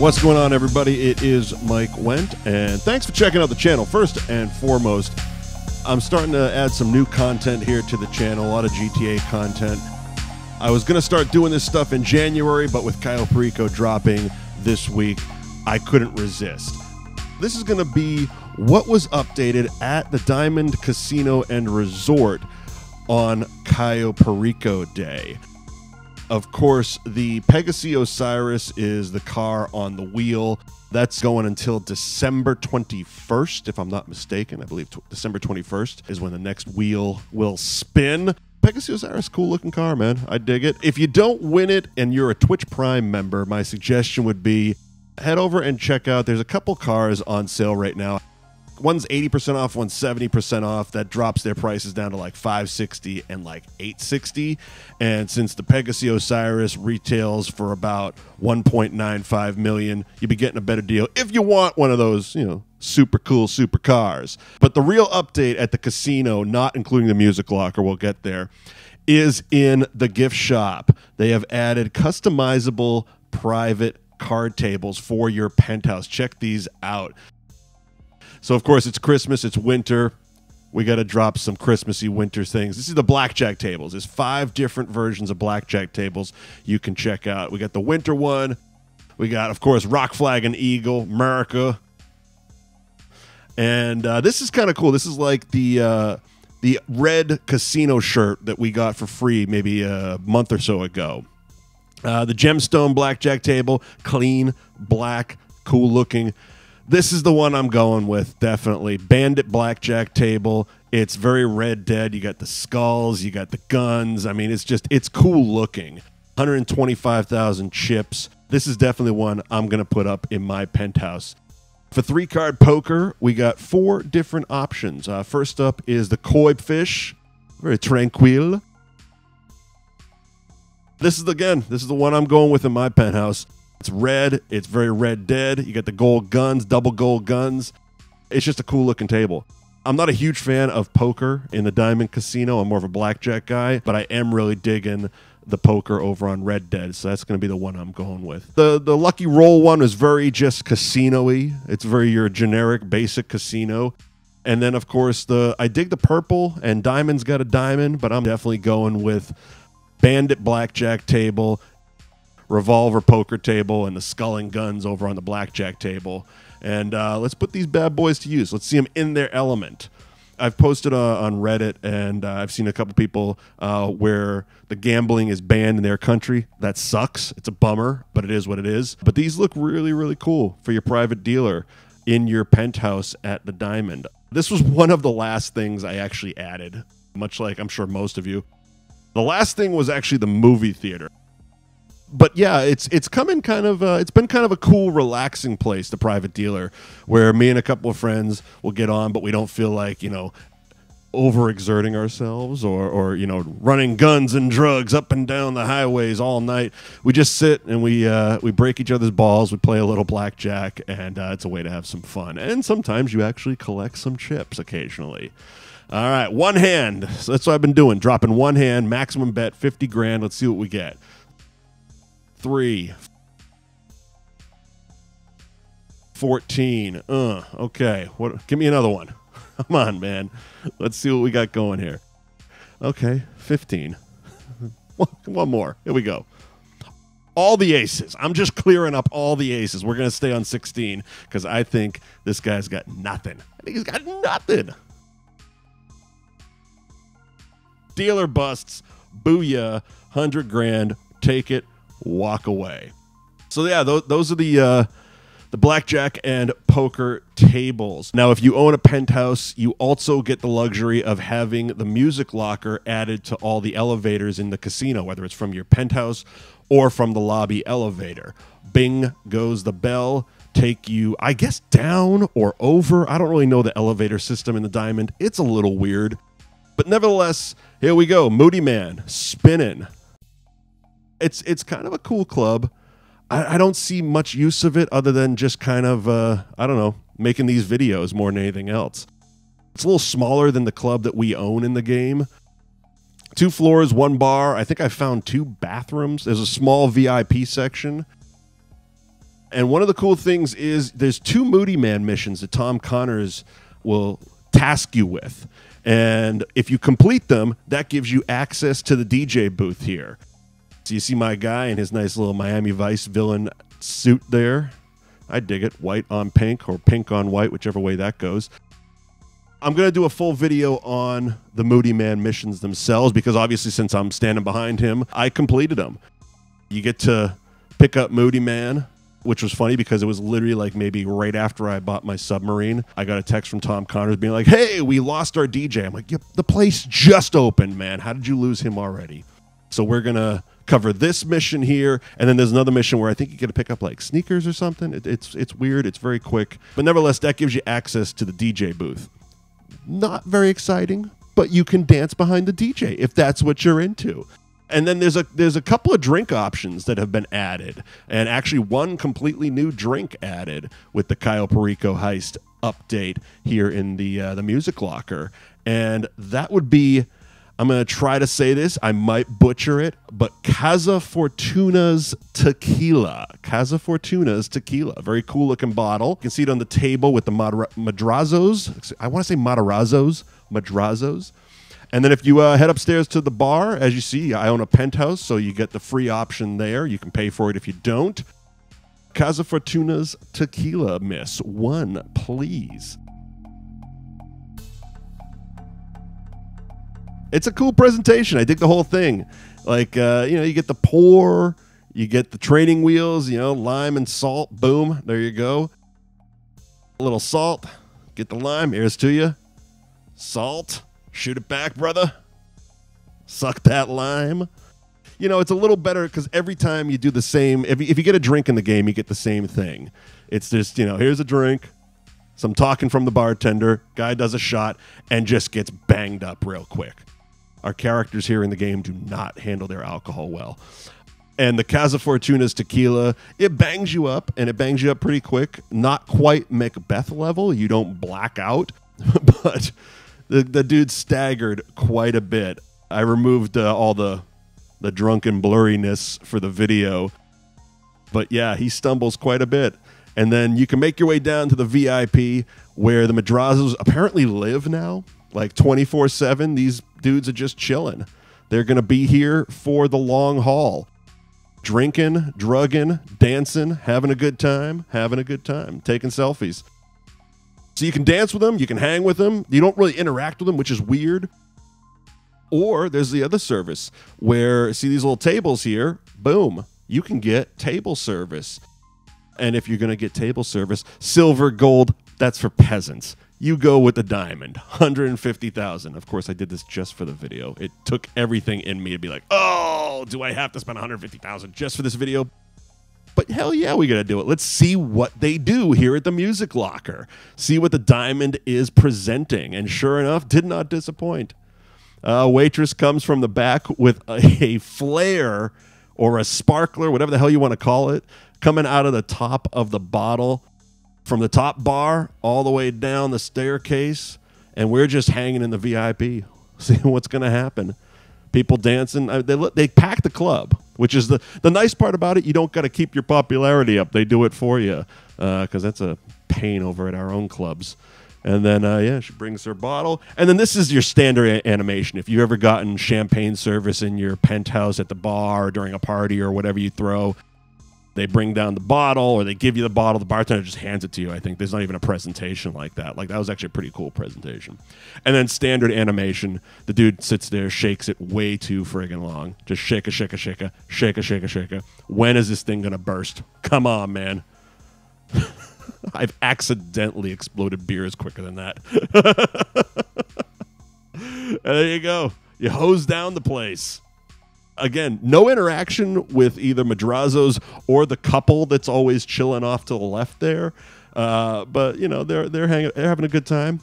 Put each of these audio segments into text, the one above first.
What's going on, everybody? It is Mike Wendt, and thanks for checking out the channel. First and foremost, I'm starting to add some new content here to the channel, a lot of GTA content. I was going to start doing this stuff in January, but with Cayo Perico dropping this week, I couldn't resist. This is going to be what was updated at the Diamond Casino and Resort on Cayo Perico Day. Of course, the Pegassi Osiris is the car on the wheel. That's going until December 21st, if I'm not mistaken. I believe t- December 21st is when the next wheel will spin. Pegasus Osiris, cool looking car, man. I dig it. If you don't win it and you're a Twitch Prime member, my suggestion would be head over and check out. There's a couple cars on sale right now one's 80% off, one's 70% off. That drops their prices down to like 560 and like 860. And since the Pegassi Osiris retails for about 1.95 million, you'd be getting a better deal if you want one of those, you know, super cool super cars. But the real update at the casino, not including the music locker, we'll get there, is in the gift shop. They have added customizable private card tables for your penthouse. Check these out. So of course it's Christmas, it's winter. We got to drop some Christmassy winter things. This is the blackjack tables. There's five different versions of blackjack tables you can check out. We got the winter one. We got, of course, Rock Flag and Eagle, America. And uh, this is kind of cool. This is like the uh, the red casino shirt that we got for free maybe a month or so ago. Uh, the gemstone blackjack table, clean, black, cool looking. This is the one I'm going with, definitely. Bandit Blackjack Table. It's very Red Dead. You got the skulls, you got the guns. I mean, it's just, it's cool looking. 125,000 chips. This is definitely one I'm going to put up in my penthouse. For three card poker, we got four different options. Uh, first up is the koi fish, very tranquil. This is again, this is the one I'm going with in my penthouse. It's red. It's very Red Dead. You got the gold guns, double gold guns. It's just a cool looking table. I'm not a huge fan of poker in the Diamond Casino. I'm more of a blackjack guy, but I am really digging the poker over on Red Dead, so that's going to be the one I'm going with. The the Lucky Roll one is very just casino-y. It's very your generic basic casino. And then of course the I dig the purple and Diamond's got a diamond, but I'm definitely going with Bandit Blackjack table revolver poker table and the skull and guns over on the blackjack table. And uh, let's put these bad boys to use. Let's see them in their element. I've posted uh, on Reddit and uh, I've seen a couple people uh, where the gambling is banned in their country. That sucks. It's a bummer, but it is what it is. But these look really, really cool for your private dealer in your penthouse at the Diamond. This was one of the last things I actually added, much like I'm sure most of you. The last thing was actually the movie theater but yeah, it's it's coming kind of uh, it's been kind of a cool, relaxing place, the private dealer, where me and a couple of friends will get on, but we don't feel like you know overexerting ourselves or or you know running guns and drugs up and down the highways all night. We just sit and we uh, we break each other's balls. We play a little blackjack, and uh, it's a way to have some fun. And sometimes you actually collect some chips occasionally. All right, one hand. So that's what I've been doing. Dropping one hand, maximum bet, fifty grand. Let's see what we get three. 14. Uh, okay. What give me another one. Come on, man. Let's see what we got going here. Okay, 15. one more. Here we go. All the aces. I'm just clearing up all the aces. We're going to stay on 16 because I think this guy's got nothing. I think he's got nothing. Dealer busts. Booyah. 100 grand. Take it walk away. So yeah, those, those are the uh, the blackjack and poker tables. Now, if you own a penthouse, you also get the luxury of having the music locker added to all the elevators in the casino, whether it's from your penthouse or from the lobby elevator. Bing goes the bell. Take you, I guess, down or over. I don't really know the elevator system in the diamond. It's a little weird. But nevertheless, here we go. Moodymann spinning it's it's kind of a cool club. I, I don't see much use of it other than just kind of uh, I don't know making these videos more than anything else. It's a little smaller than the club that we own in the game. Two floors, one bar. I think I found two bathrooms. There's a small VIP section. And one of the cool things is there's two Moodymann missions that Tom Connors will task you with. And if you complete them, that gives you access to the DJ booth here. You see my guy in his nice little Miami Vice villain suit there. I dig it. White on pink or pink on white, whichever way that goes. I'm going to do a full video on the Moodymann missions themselves because obviously, since I'm standing behind him, I completed them. You get to pick up Moodymann, which was funny because it was literally like maybe right after I bought my submarine. I got a text from Tom Connors being like, hey, we lost our DJ. I'm like, yep, the place just opened, man. How did you lose him already? So we're to cover this mission here, and then there's another mission where I think you get to pick up like sneakers or something. It, it's it's weird. It's very quick, but nevertheless, that gives you access to the DJ booth. Not very exciting, but you can dance behind the DJ if that's what you're into. And then there's a there's a couple of drink options that have been added, and actually one completely new drink added with the Cayo Perico heist update here in the uh, the music locker, and that would be. I'm going to try to say this. I might butcher it, but Cazafortunas tequila. Cazafortunas tequila. Very cool looking bottle. You can see it on the table with the Madra- Madrazos. I want to say Madrazos. Madrazos. And then if you uh, head upstairs to the bar, as you see, I own a penthouse, so you get the free option there. You can pay for it if you don't. Cazafortunas tequila, miss. One, please. It's a cool presentation. I dig the whole thing. Like, uh, you know, you get the pour, you get the training wheels, you know, lime and salt. Boom. There you go. A little salt. Get the lime. Here's to you. Salt. Shoot it back, brother. Suck that lime. You know, it's a little better because every time you do the same, if if you get a drink in the game, you get the same thing. It's just, you know, here's a drink, some talking from the bartender, guy does a shot, and just gets banged up real quick. Our characters here in the game do not handle their alcohol well. And the Cazafortunas tequila, it bangs you up and it bangs you up pretty quick. Not quite Macbeth level. You don't black out, but the, the dude staggered quite a bit. I removed uh, all the the drunken blurriness for the video. But yeah, he stumbles quite a bit. And then you can make your way down to the VIP where the Madrazos apparently live now, like 24 7. These dudes are just chilling. They're going to be here for the long haul. Drinking, drugging, dancing, having a good time, having a good time, taking selfies. So you can dance with them, you can hang with them. You don't really interact with them, which is weird. Or there's the other service where, see these little tables here? Boom, you can get table service. And if you're going to get table service, silver, gold, that's for peasants. You go with the diamond, 150,000. Of course, I did this just for the video. It took everything in me to be like, "Oh, do I have to spend 150,000 just for this video?" But hell yeah, we got to do it. Let's see what they do here at the Music Locker. See what the diamond is presenting. And sure enough, did not disappoint. A waitress comes from the back with a, a flare or a sparkler, whatever the hell you want to call it, coming out of the top of the bottle from the top bar all the way down the staircase. And we're just hanging in the VIP, seeing what's going to happen. People dancing. Uh, They, they pack the club, which is the, the nice part about it. You don't got to keep your popularity up. They do it for you because that's a pain over at our own clubs. And then, uh, yeah, she brings her bottle. And then this is your standard animation. If you've ever gotten champagne service in your penthouse at the bar during a party or whatever you throw, they bring down the bottle or they give you the bottle. The bartender just hands it to you. I think there's not even a presentation like that. Like, that was actually a pretty cool presentation. And then standard animation, the dude sits there, shakes it way too friggin' long. Just shake a, shake a, shake a, shake a, shake a, shake a. When is this thing to burst? Come on, man. I've accidentally exploded beers quicker than that. there you go. You hose down the place. Again, no interaction with either Madrazos or the couple that's always chilling off to the left there. Uh, but you know they're they're, hanging, they're having a good time.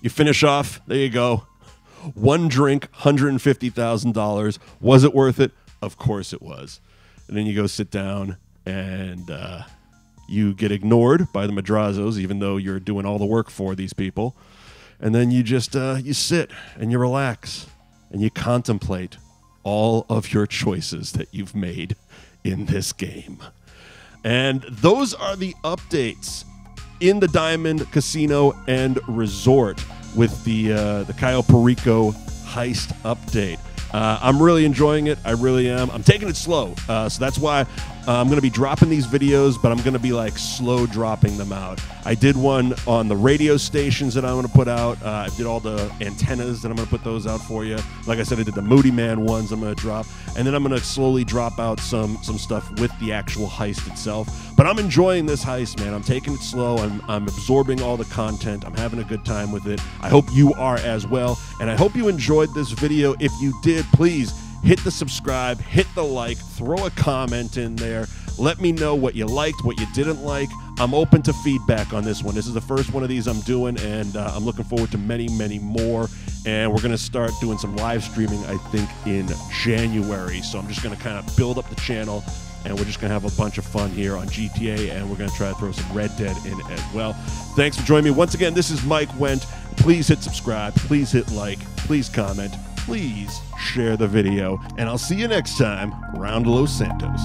You finish off. There you go. One drink, hundred and fifty thousand dollars. Was it worth it? Of course it was. And then you go sit down and uh, you get ignored by the Madrazos, even though you're doing all the work for these people. And then you just uh, you sit and you relax and you contemplate all of your choices that you've made in this game. And those are the updates in the Diamond Casino and Resort with the uh, the Cayo Perico heist update. Uh, I'm really enjoying it. I really am. I'm taking it slow, uh, so that's why uh, I'm going to be dropping these videos, but I'm going to be like slow dropping them out. I did one on the radio stations that I'm going to put out. Uh, I did all the antennas that I'm going to put those out for you. Like I said, I did the Moodymann ones. I'm going to drop, and then I'm going to slowly drop out some some stuff with the actual heist itself. But I'm enjoying this heist, man. I'm taking it slow. I'm I'm absorbing all the content. I'm having a good time with it. I hope you are as well, and I hope you enjoyed this video. If you did, please hit the subscribe, hit the like, throw a comment in there. Let me know what you liked, what you didn't like. I'm open to feedback on this one. This is the first one of these I'm doing, and uh, I'm looking forward to many, many more. And we're going to start doing some live streaming, I think, in January. So I'm just going to kind of build up the channel, and we're just going to have a bunch of fun here on GTA, and we're going to try to throw some Red Dead in as well. Thanks for joining me. Once again, this is Mike Wendt. Please hit subscribe. Please hit like. Please comment. Please share the video. And I'll see you next time, round Los Santos.